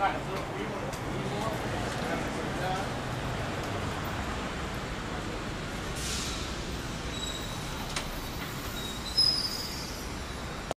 看，这是 right.